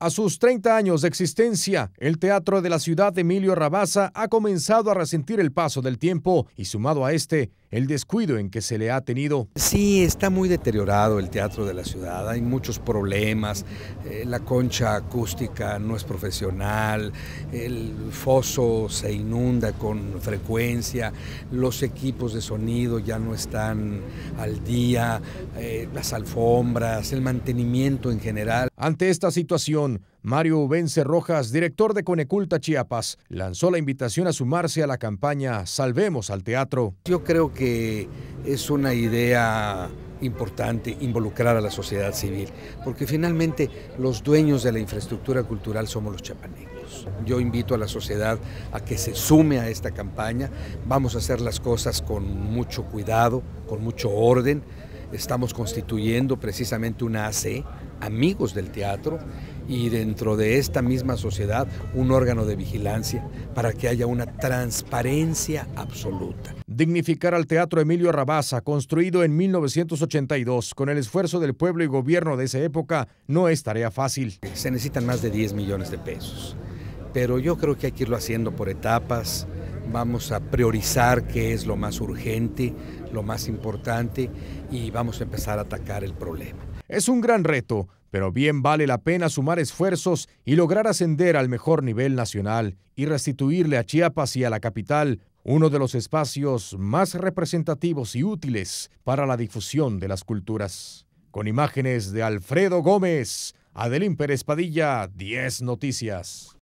A sus 30 años de existencia, el Teatro de la Ciudad de Emilio Rabaza ha comenzado a resentir el paso del tiempo y sumado a este, el descuido en que se le ha tenido. Sí, está muy deteriorado el Teatro de la Ciudad, hay muchos problemas, eh, la concha acústica no es profesional, el foso se inunda con frecuencia, los equipos de sonido ya no están al día, eh, las alfombras, el mantenimiento en general. Ante esta situación, Mario Vence Rojas, director de Coneculta Chiapas, lanzó la invitación a sumarse a la campaña Salvemos al Teatro. Yo creo que es una idea importante involucrar a la sociedad civil, porque finalmente los dueños de la infraestructura cultural somos los chapanecos. Yo invito a la sociedad a que se sume a esta campaña, vamos a hacer las cosas con mucho cuidado, con mucho orden, estamos constituyendo precisamente una AC, amigos del teatro, y dentro de esta misma sociedad un órgano de vigilancia para que haya una transparencia absoluta. Dignificar al Teatro Emilio Rabaza, construido en 1982 con el esfuerzo del pueblo y gobierno de esa época, no es tarea fácil. Se necesitan más de 10 millones de pesos, pero yo creo que hay que irlo haciendo por etapas, vamos a priorizar qué es lo más urgente, lo más importante y vamos a empezar a atacar el problema. Es un gran reto, pero bien vale la pena sumar esfuerzos y lograr ascender al mejor nivel nacional y restituirle a Chiapas y a la capital uno de los espacios más representativos y útiles para la difusión de las culturas. Con imágenes de Alfredo Gómez, Adelín Pérez Padilla, 10 Noticias.